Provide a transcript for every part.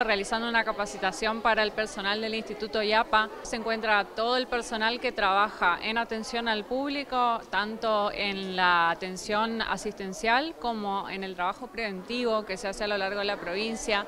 realizando una capacitación para el personal del Instituto IAPA. Se encuentra todo el personal que trabaja en atención al público, tanto en la atención asistencial como en el trabajo preventivo que se hace a lo largo de la provincia.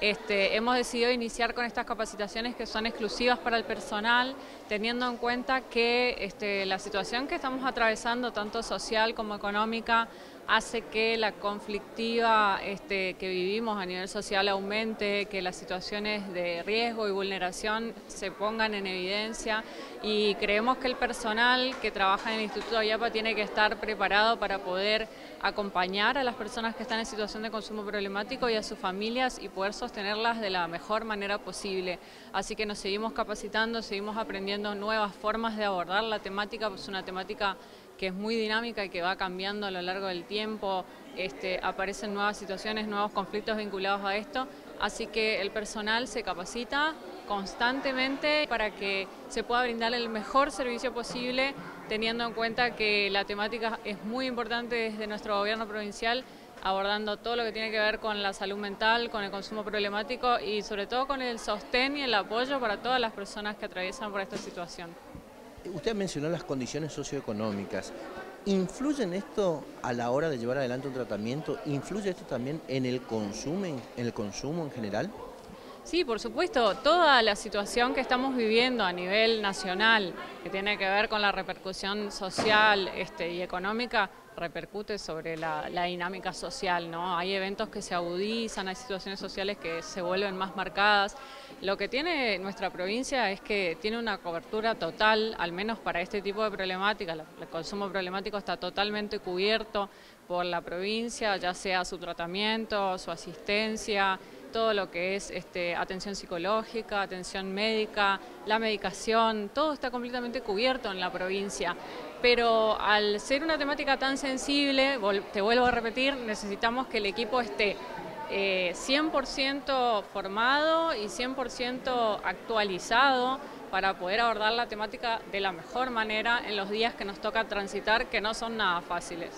Este, hemos decidido iniciar con estas capacitaciones que son exclusivas para el personal, teniendo en cuenta que este, la situación que estamos atravesando, tanto social como económica, hace que la conflictiva este, que vivimos a nivel social aumente, que las situaciones de riesgo y vulneración se pongan en evidencia y creemos que el personal que trabaja en el Instituto IAPA tiene que estar preparado para poder acompañar a las personas que están en situación de consumo problemático y a sus familias y poder sostenerlas de la mejor manera posible. Así que nos seguimos capacitando, seguimos aprendiendo nuevas formas de abordar la temática, pues una temática que es muy dinámica y que va cambiando a lo largo del tiempo, este, aparecen nuevas situaciones, nuevos conflictos vinculados a esto, así que el personal se capacita constantemente para que se pueda brindar el mejor servicio posible, teniendo en cuenta que la temática es muy importante desde nuestro gobierno provincial, abordando todo lo que tiene que ver con la salud mental, con el consumo problemático y sobre todo con el sostén y el apoyo para todas las personas que atraviesan por esta situación. Usted mencionó las condiciones socioeconómicas. ¿Influye esto a la hora de llevar adelante un tratamiento? ¿Influye esto también en el consumo, en el consumo en general? Sí, por supuesto, toda la situación que estamos viviendo a nivel nacional, que tiene que ver con la repercusión social este, y económica, repercute sobre la, dinámica social, ¿no? Hay eventos que se agudizan, hay situaciones sociales que se vuelven más marcadas. Lo que tiene nuestra provincia es que tiene una cobertura total, al menos para este tipo de problemática, el consumo problemático está totalmente cubierto por la provincia, ya sea su tratamiento, su asistencia, todo lo que es este, atención psicológica, atención médica, la medicación, todo está completamente cubierto en la provincia. Pero al ser una temática tan sensible, te vuelvo a repetir, necesitamos que el equipo esté 100% eh, formado y 100% actualizado para poder abordar la temática de la mejor manera en los días que nos toca transitar, que no son nada fáciles.